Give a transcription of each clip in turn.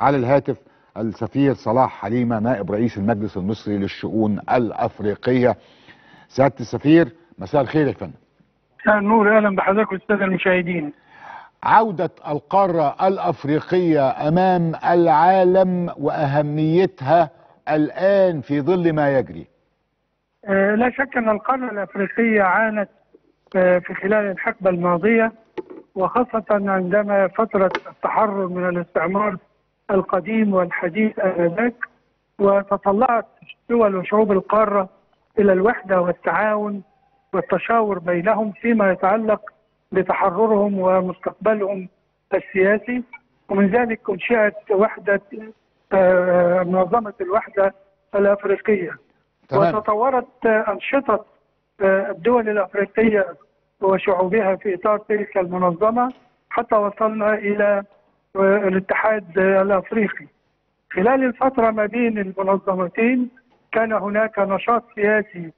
على الهاتف السفير صلاح حليمة نائب رئيس المجلس المصري للشؤون الأفريقية. سيادة السفير مساء الخير يا فندم. مساء النور. أهلا بحضرتك والسادة المشاهدين. عودة القارة الأفريقية أمام العالم وأهميتها الآن في ظل ما يجري. آه، لا شك أن القارة الأفريقية عانت آه، في خلال الحقبة الماضية وخاصة عندما فترة التحرر من الاستعمار القديم والحديث آنذاك وتطلعت دول وشعوب القارة إلى الوحدة والتعاون والتشاور بينهم فيما يتعلق بتحررهم ومستقبلهم السياسي. ومن ذلك أنشئت وحدة آه، منظمة الوحدة الأفريقية. تمام. وتطورت أنشطة الدول الأفريقية وشعوبها في إطار تلك المنظمة حتى وصلنا إلى الاتحاد الأفريقي خلال الفترة ما بين المنظمتين كان هناك نشاط سياسي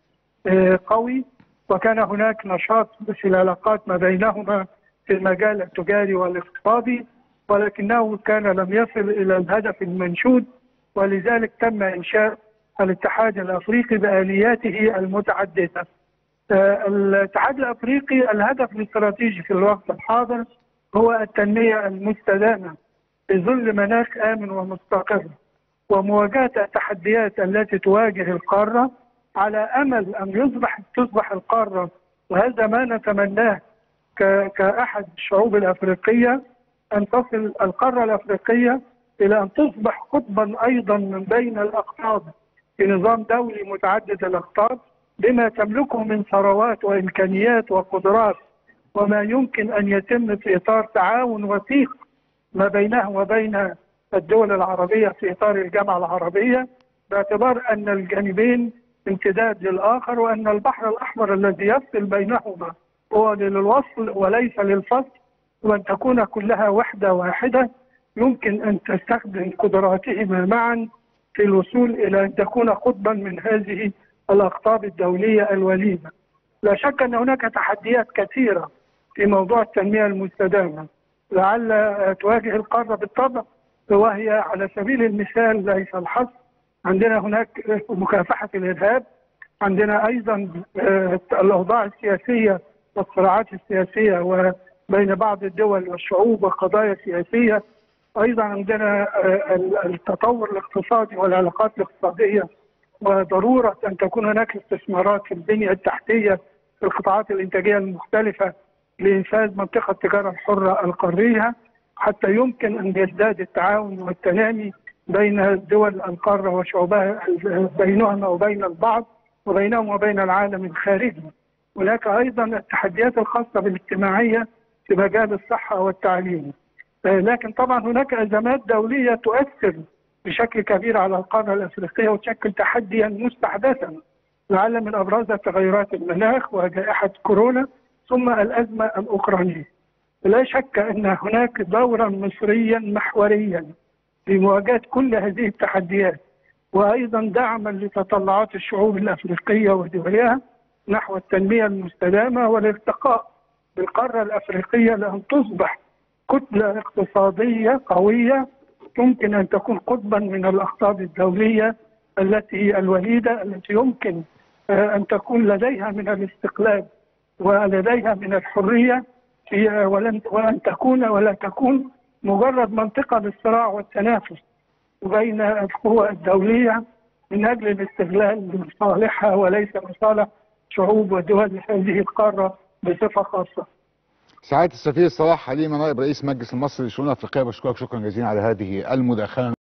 قوي وكان هناك نشاط في العلاقات ما بينهما في المجال التجاري والاقتصادي ولكنه كان لم يصل إلى الهدف المنشود ولذلك تم إنشاء الاتحاد الأفريقي بآلياته المتعددة. آه، الاتحاد الأفريقي الهدف الاستراتيجي في الوقت الحاضر هو التنمية المستدامة في ظل مناخ آمن ومستقر ومواجهة التحديات التي تواجه القارة على أمل أن يصبح تصبح القارة. وهذا ما نتمناه ك- كأحد الشعوب الأفريقية أن تصل القارة الأفريقية إلى أن تصبح قطبا أيضا من بين الأقطاب في نظام دولي متعدد الأقطاب بما تملكه من ثروات وإمكانيات وقدرات وما يمكن أن يتم في إطار تعاون وثيق ما بينه وبين الدول العربية في إطار الجامعة العربية باعتبار أن الجانبين امتداد للآخر وأن البحر الأحمر الذي يفصل بينهما هو للوصل وليس للفصل وأن تكون كلها وحدة واحدة يمكن أن تستخدم قدراتهما معا في الوصول إلى أن تكون قطبا من هذه الأقطاب الدولية الوليده. لا شك أن هناك تحديات كثيرة في موضوع التنمية المستدامة. لعل تواجه القارة بالطبع وهي على سبيل المثال ليس الحصر عندنا هناك مكافحة الإرهاب. عندنا أيضا آه، الأوضاع السياسية والصراعات السياسية وبين بعض الدول والشعوب والقضايا السياسيه أيضا عندنا آه، التطور الاقتصادي والعلاقات الاقتصادية. وضرورة أن تكون هناك استثمارات في البنية التحتية في القطاعات الإنتاجية المختلفة. لإنشاء منطقة التجاره الحرة القارية حتى يمكن أن يزداد التعاون والتنامي بين دول القارة وشعوبها بينهما وبين البعض وبينهم وبين العالم الخارجي. هناك أيضا التحديات الخاصة بالاجتماعية في مجال الصحة والتعليم. آه، لكن طبعا هناك أزمات دولية تؤثر بشكل كبير على القارة الأفريقية وتشكل تحديا مستحدثا لعل من ابرزها تغيرات المناخ وجائحة كورونا ثم الأزمة الأوكرانية. لا شك أن هناك دورا مصريا محوريا في مواجهة كل هذه التحديات وأيضا دعما لتطلعات الشعوب الأفريقية ودولها نحو التنمية المستدامة والارتقاء بالقارة الأفريقية لأن تصبح كتلة اقتصادية قوية يمكن أن تكون قطبا من الأقطاب الدولية التي هي الوليده التي يمكن آه، أن تكون لديها من الاستقلال ولديها من الحرية في ولن وان تكون ولا تكون مجرد منطقة للصراع والتنافس بين القوى الدولية من أجل الاستغلال لصالحها وليس لصالح شعوب ودول هذه القارة بصفة خاصة. سعادة السفير صلاح حليمة نائب رئيس مجلس المصري للشؤون الأفريقية بشكرك شكرا جزيلا على هذه المداخلة